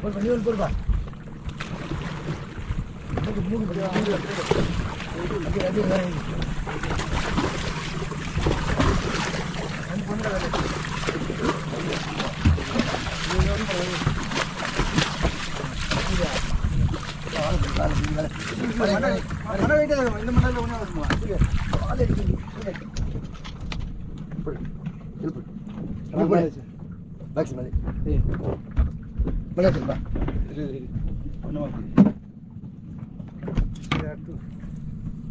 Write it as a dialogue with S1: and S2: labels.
S1: போடுப்பா நீ ஒன்று போடுப்பா மூக்கு மூக்கு மூக்கு அப்படியே அப்படியே வேற Gracias,
S2: va.